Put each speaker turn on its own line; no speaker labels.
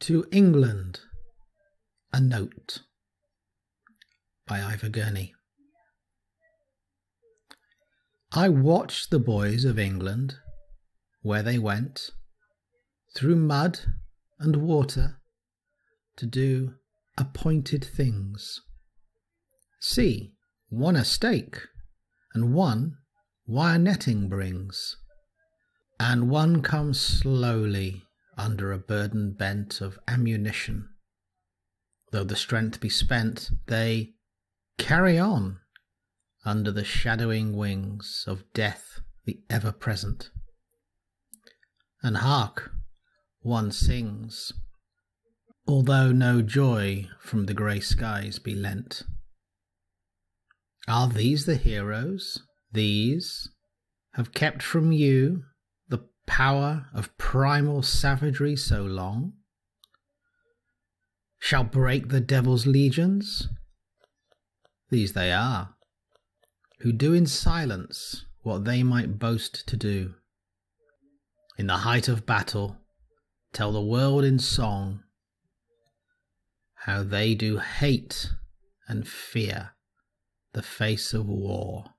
To England A Note by Ivor Gurney. I watched the boys of England where they went through mud and water to do appointed things. See, one a stake, and one wire netting brings, and one comes slowly under a burden bent of ammunition. Though the strength be spent, they carry on under the shadowing wings of death the ever present. And hark, one sings, although no joy from the grey skies be lent. Are these the heroes? These have kept from you power of primal savagery so long? Shall break the devil's legions? These they are, who do in silence what they might boast to do. In the height of battle, tell the world in song how they do hate and fear the face of war.